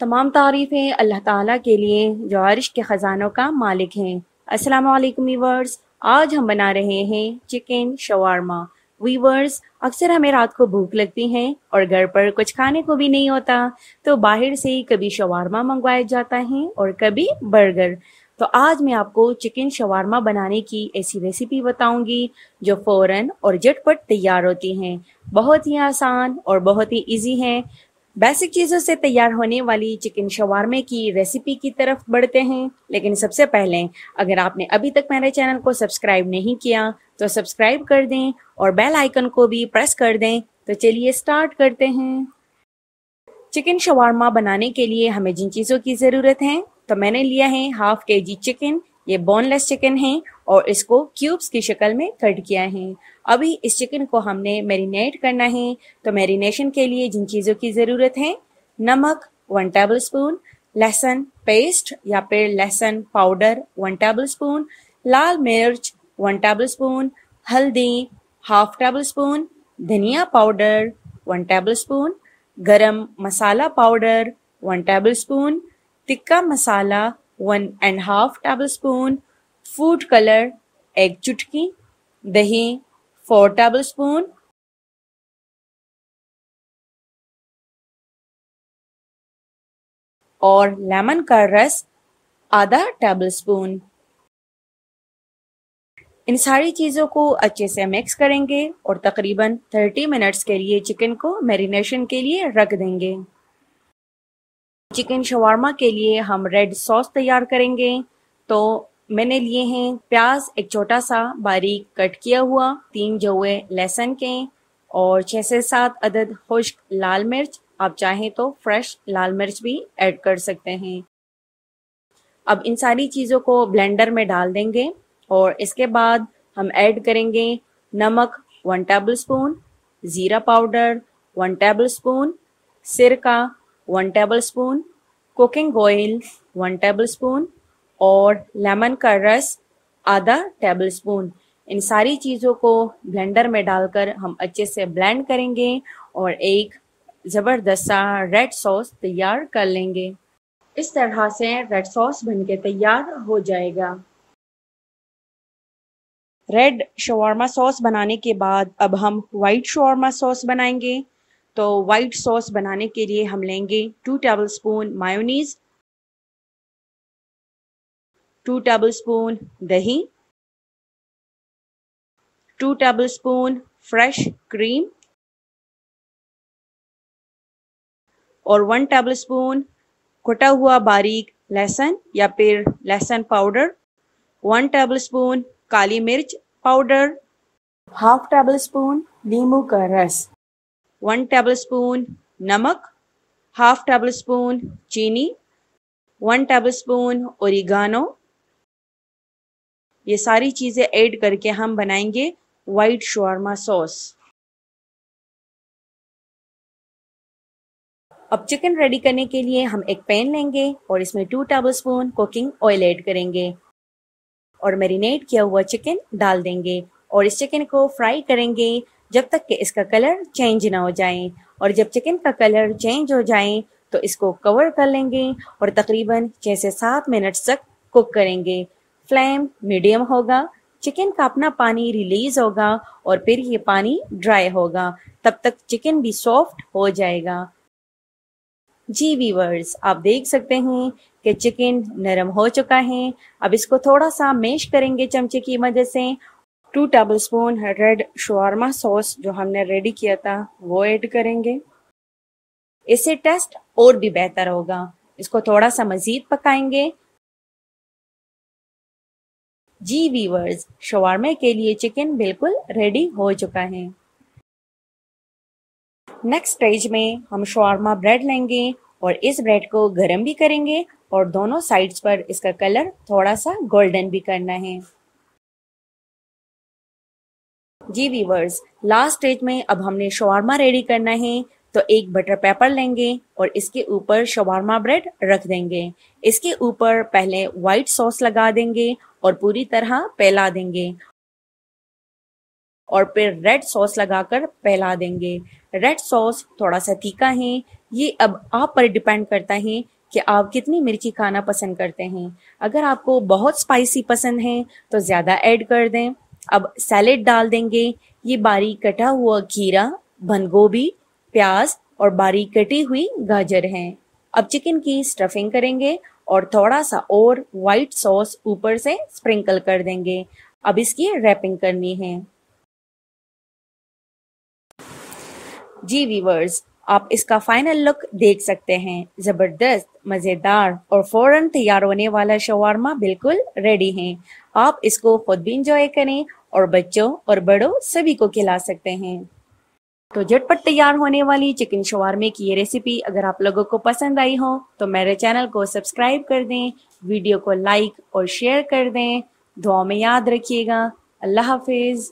तमाम तारीफ़ें अल्लाह ताला के लिए जो अर्श के ख़जानों का मालिक हैं। अस्सलाम वालेकुम वीवर्स, आज हम बना रहे हैं चिकन शवारमा। वीवर्स, अक्सर हमें रात को भूख लगती है और घर पर कुछ खाने को भी नहीं होता तो बाहर से कभी शवारमा मंगवाया जाता है और कभी बर्गर। तो आज मैं आपको चिकन शवारमा बनाने की ऐसी रेसिपी बताऊँगी जो फ़ौरन और झटपट तैयार होती हैं। बहुत ही आसान और बहुत ही इजी है। बेसिक चीज़ों से तैयार होने वाली चिकन शवारमे की रेसिपी की तरफ़ बढ़ते हैं। लेकिन सबसे पहले, अगर आपने अभी तक मेरे चैनल को सब्सक्राइब नहीं किया तो सब्सक्राइब कर दें और बेल आइकन को भी प्रेस कर दें। तो चलिए स्टार्ट करते हैं। चिकन शवारमा बनाने के लिए हमें जिन चीज़ों की ज़रूरत है तो मैंने लिया है हाफ़ के जी चिकन ये बोनलेस चिकन है और इसको क्यूब्स की शक्ल में कट किया है। अभी इस चिकन को हमने मैरिनेट करना है। तो मैरिनेशन के लिए जिन चीज़ों की ज़रूरत है, नमक वन टेबल स्पून लहसुन पेस्ट या फिर लहसुन पाउडर वन टेबल स्पून लाल मिर्च वन टेबल स्पून हल्दी हाफ़ टेबल स्पून धनिया powder one tablespoon garam masala powder one tablespoon tikka masala one and half tablespoon food colour एक चुटकी, दही फोर टेबल स्पून और लेमन का रस आधा टेबल स्पून इन सारी चीज़ों को अच्छे से मिक्स करेंगे और तकरीबन 30 मिनट्स के लिए चिकन को मैरिनेशन के लिए रख देंगे। चिकन शवारमा के लिए हम रेड सॉस तैयार करेंगे। तो मैंने लिए हैं प्याज, एक छोटा सा बारीक कट किया हुआ, तीन जौए लहसुन के और छः से सात अदद खुश्क लाल मिर्च। आप चाहें तो फ्रेश लाल मिर्च भी ऐड कर सकते हैं। अब इन सारी चीज़ों को ब्लेंडर में डाल देंगे और इसके बाद हम ऐड करेंगे नमक वन टेबल स्पून, ज़ीरा पाउडर वन टेबल स्पून, सिरका one tablespoon cooking oil one tablespoon और लेमन का रस आधा टेबल स्पून इन सारी चीज़ों को ब्लेंडर में डालकर हम अच्छे से ब्लेंड करेंगे और एक ज़बरदस्त सा रेड सॉस तैयार कर लेंगे। इस तरह से रेड सॉस बनके तैयार हो जाएगा। रेड शवारमा सॉस बनाने के बाद अब हम वाइट शवारमा सॉस बनाएँगे। तो वाइट सॉस बनाने के लिए हम लेंगे two tablespoon mayonnaise two tablespoon दही two tablespoon fresh cream और वन टेबल स्पून कुटा हुआ बारीक लहसुन या फिर लहसुन पाउडर वन टेबल स्पून काली मिर्च पाउडर हाफ़ टेबल स्पून नींबू का रस। वन टेबल स्पून नमक हाफ़ टेबल स्पून चीनी वन टेबल स्पून ओरिगानो ये सारी चीज़ें ऐड करके हम बनाएँगे वाइट शवारमा सॉस अब चिकन रेडी करने के लिए हम एक पैन लेंगे और इसमें two tablespoon cooking oil add करेंगे और मैरिनेट किया हुआ चिकन डाल देंगे और इस चिकन को फ्राई करेंगे जब तक कि इसका कलर चेंज ना हो जाए और जब चिकन का कलर चेंज हो जाए तो इसको कवर कर लेंगे और तकरीबन छः से सात मिनट तक कुक करेंगे। फ्लेम मीडियम होगा चिकन का अपना पानी रिलीज़ होगा और फिर ये पानी ड्राई होगा। तब तक चिकन भी सॉफ्ट हो जाएगा। जी वीवर्स आप देख सकते हैं कि चिकन नरम हो चुका है। अब इसको थोड़ा सा मेश करेंगे चमचे की मदद से two tablespoon red shawarma sauce जो हमने रेडी किया था, वो ऐड करेंगे। इससे टेस्ट और भी बेहतर होगा। इसको थोड़ा सा मजीद पकाएँगे। जी वीवर्स शवारमे के लिए चिकन बिल्कुल रेडी हो चुका है। नेक्स्ट स्टेज में हम शवारमा ब्रेड लेंगे और इस ब्रेड को गर्म भी करेंगे और दोनों साइड्स पर इसका कलर थोड़ा सा गोल्डन भी करना है। जी वीवर्स लास्ट स्टेज में अब हमने शवारमा रेडी करना है तो एक बटर पेपर लेंगे और इसके ऊपर शवारमा ब्रेड रख देंगे। इसके ऊपर पहले व्हाइट सॉस लगा देंगे और पूरी तरह फैला देंगे। और फिर रेड सॉस लगाकर फैला देंगे। रेड सॉस थोड़ा सा तीखा है, ये अब आप पर डिपेंड करता है कि आप कितनी मिर्ची खाना पसंद करते हैं। अगर आपको बहुत स्पाइसी पसंद है तो ज़्यादा ऐड कर दें। अब सैलेड डाल देंगे। ये बारीक कटा हुआ खीरा बंद गोभी प्याज और बारीक कटी हुई गाजर है। अब चिकन की स्टफिंग करेंगे और थोड़ा सा और वाइट सॉस ऊपर से स्प्रिंकल कर देंगे। अब इसकी रैपिंग करनी है। जी वीवर्स आप इसका फाइनल लुक देख सकते हैं। ज़बरदस्त, मज़ेदार और फ़ौरन तैयार होने वाला शवारमा बिल्कुल रेडी है। आप इसको खुद भी इंजॉय करें और बच्चों और बड़ों सभी को खिला सकते हैं। तो झटपट तैयार होने वाली चिकन शवारमे की ये रेसिपी अगर आप लोगों को पसंद आई हो तो मेरे चैनल को सब्सक्राइब कर दें, वीडियो को लाइक और शेयर कर दें। दुआ में याद रखिएगा। अल्लाह हाफिज़।